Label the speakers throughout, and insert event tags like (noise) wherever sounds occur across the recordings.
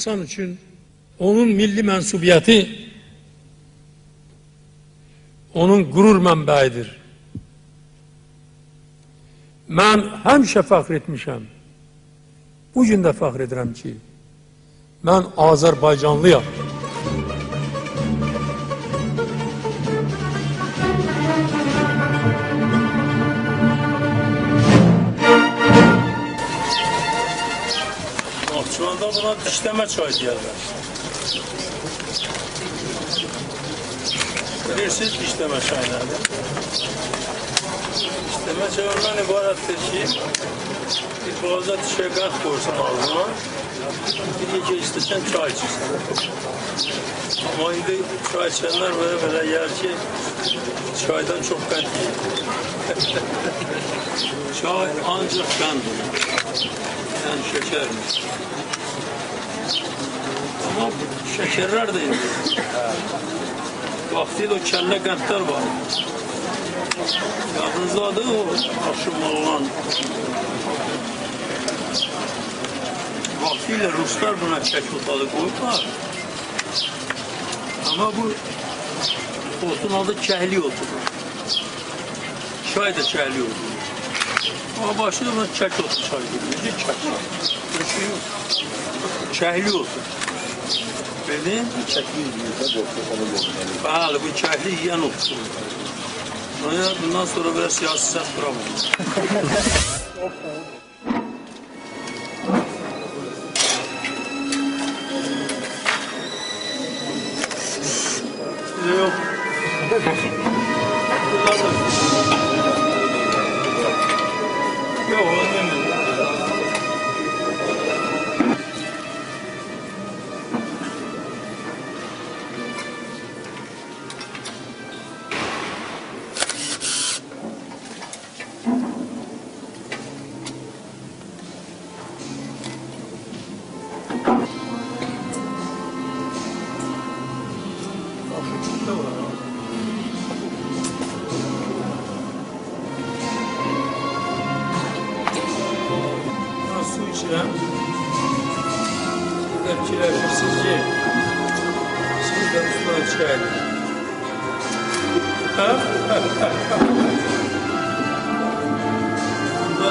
Speaker 1: insan için onun milli mensubiyeti onun gurur mənbəyidir. Mən həmişə fəxr etmişəm. Bu gün də fəxr edirəm ki, mən Azərbaycanlıyam. Buna dişləmə çay deyərlər. Bilirsiniz dişləmə çay nədir? Dişləmə çay ondan ibarətdir ki, bir boğaza dişə qənd qoysan ağzına, bir gecə istəsən çay içirsən. Amma indi çay içənlər belə belə yer ki, çaydan qənd yiyir. (laughs) çay ancaq qənd olur. Yəni şəkərdir. Ama şekerler de indi. Vaktiyle o kelle qəndlər var. Yadınızdadır o aşımlı olan. Vaktiyle Ruslar buna keşif adı koydular. Ama bu otun adı kəhli otu. Çay da kəhli otu. Ama başında buna kək otu çay diyor. Necə kək? Bir şey yok. Kəhli otu. Böyle? Bıçaklı yüzde doktor olur. Bəli, bu kəhli yiyən oxusun. Bundan sonra belə siyasi səhv duramam. Ben su içirəm. Siz üstüne içəyin. Hə? Bunda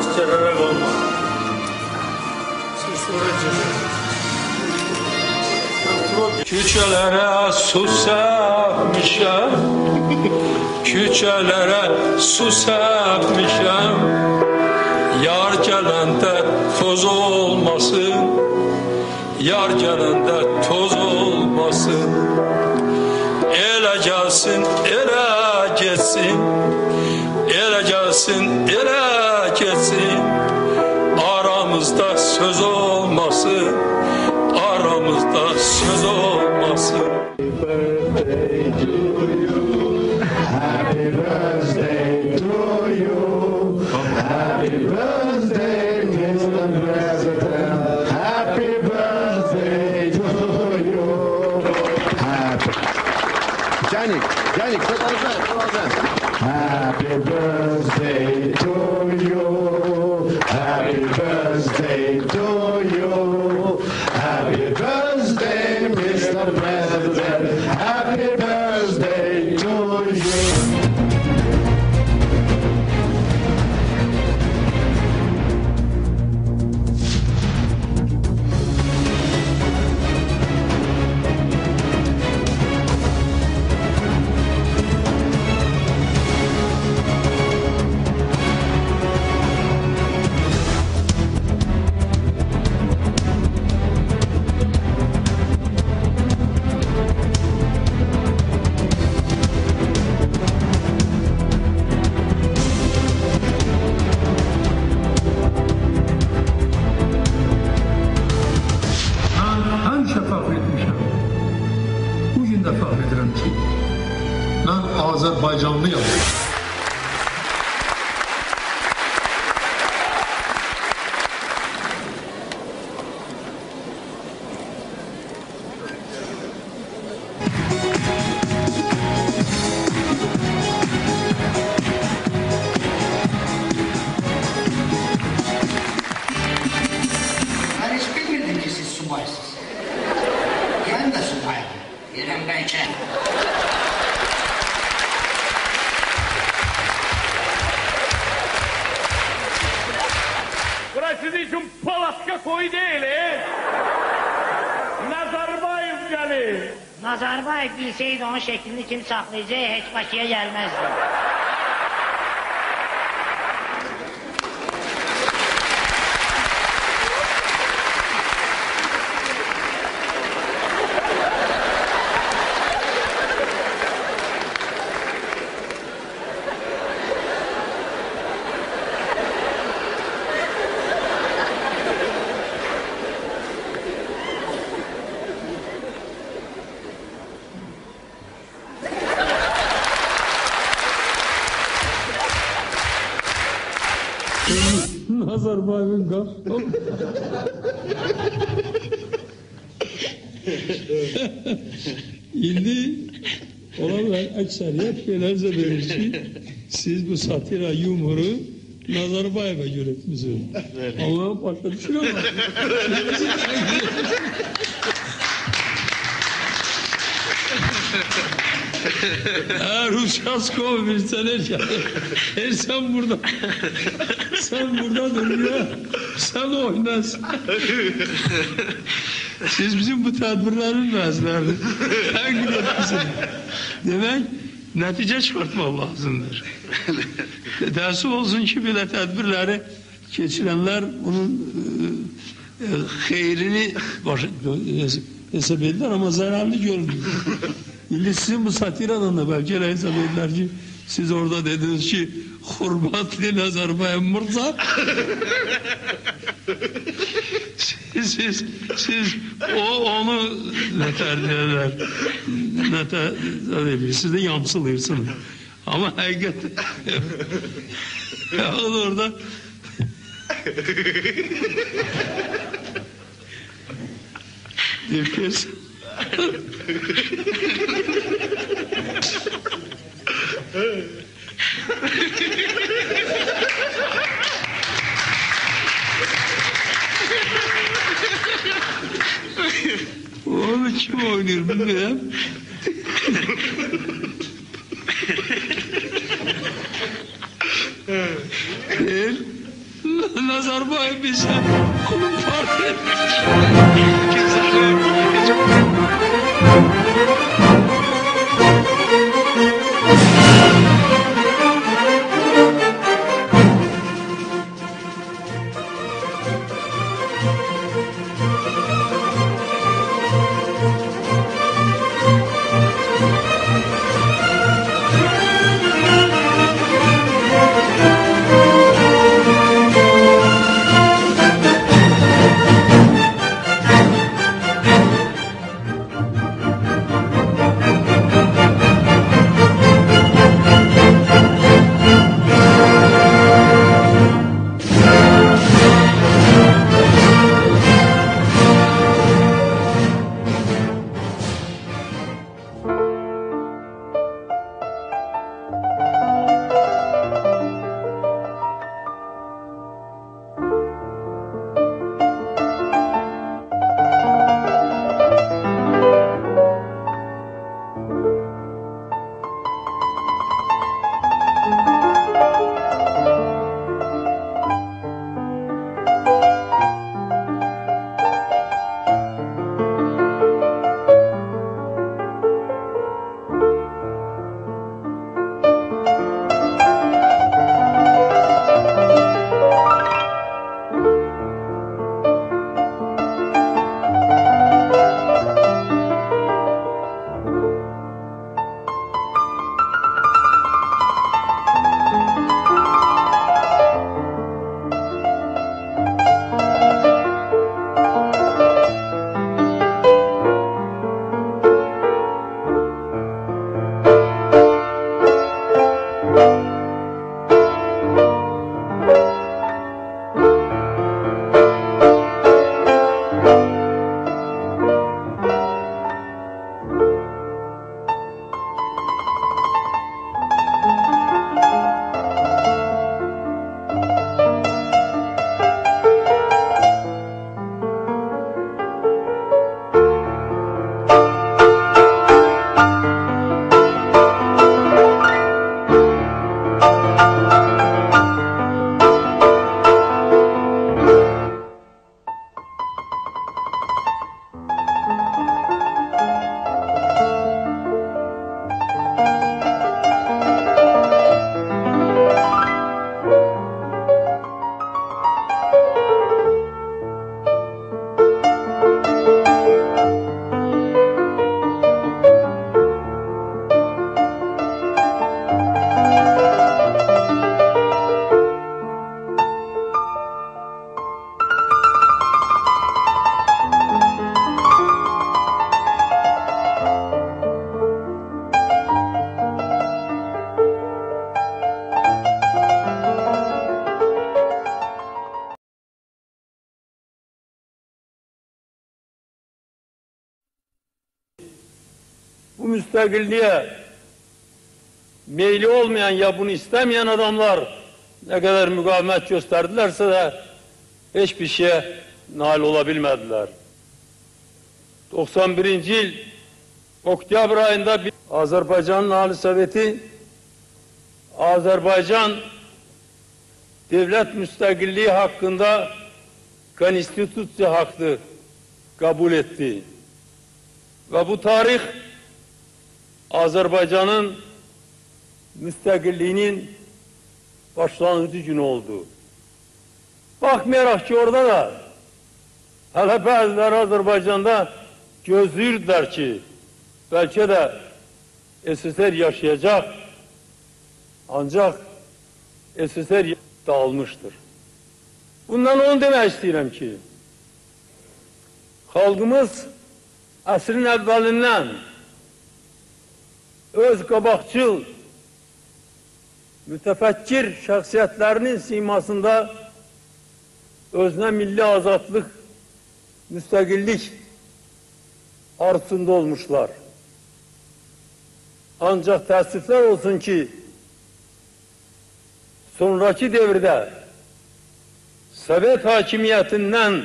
Speaker 1: əsgərlərə qalma. Siz sonra içirsiniz. Küçelere su serpmişem Küçelere su toz olmasın Yar gelende toz olmasın. Ele gelsin,
Speaker 2: Nazarbayev
Speaker 3: bilseydi onun şeklini kim saklayacağı hiç başıya gelmezdi.
Speaker 1: Nazarbayev'in kaf. İndi olanlar ekseriyet demiş ki siz bu satira yumoru Nazarbayev'e göre misiniz? Ama (laughs) başka bir şey? Sene her sen burada. Sen burada dur ya. Sen oynasın siz bizim bu tedbirlerin mezleri sen gidiyorsun demek netice çıkartmak lazımdır. Ders olsun ki bile tedbirleri geçirenler bunun e, e, hayrini baş, hesap edilir ama zararlı görünüyor. Sizin bu satiradan da belki hesap edilir ki siz orada dediniz ki hurmatlı Nazarbayev Mırza siz, siz, siz o, onu ne terdiler ne ter, siz de yamsılıyorsunuz. Ama hakikaten ya orada bir Onu kim oynuyor bilmiyorum. Değil. Nazarbayev bize onun fark etmiş. Müstakilliğe meyli olmayan ya bunu istemeyen adamlar ne kadar mukavemet gösterdilerse de hiçbir şeye nail olabilmediler. 91. yıl Oktyabr ayında bir Azerbaycan'ın Ali Soveti Azerbaycan devlet müstakilliği hakkında konstitüsya hakkı kabul etti. Ve bu tarih Azərbaycanın müstəqilliyinin başlanğıcı günü oldu. Baxmayaraq ki, orada da hələ bəziləri Azərbaycanda gözləyirdilər ki, bəlkə də SSR yaşayacaq, ancaq SSR dağılmışdır. Bundan onu demək istəyirəm ki, xalqımız əsrin əvvəlindən öz qabaqçıl mütefekkir şahsiyetlerinin simasında özne milli azatlık, müstakillik arzusunda olmuşlar. Ancak teessüfler olsun ki sonraki devirde Sovet hakimiyetinden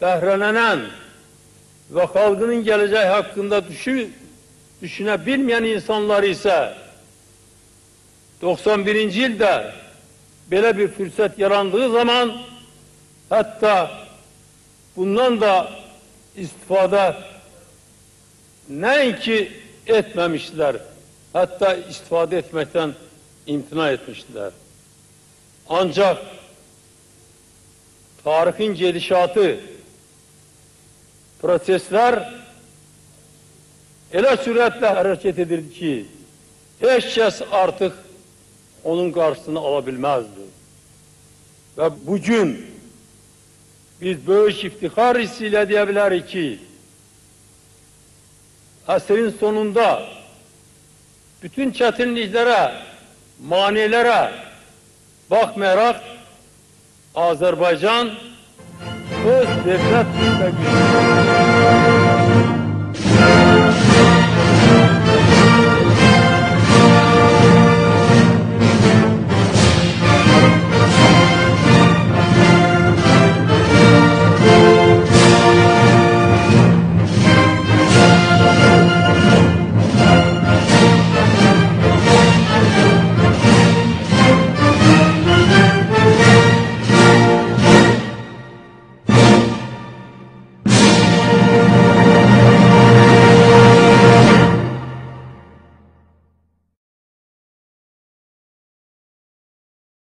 Speaker 1: bəhrələnən ve halkının geleceği hakkında düşün, düşünebilmeyen insanlar ise 91. yılda böyle bir fırsat yarandığı zaman hatta bundan da istifade ki etmemişler hatta istifade etmekten imtina etmişler. Ancak tarihin gelişatı prosesler ele süratle hareket edildi ki hiç kes artık onun karşısını alabilmezdi. Ve bugün biz böyle iftihar hissiyle diyebiliriz ki asrın sonunda bütün çetinliklere, manilere bakmayarak Azerbaycan öz devlet müstakil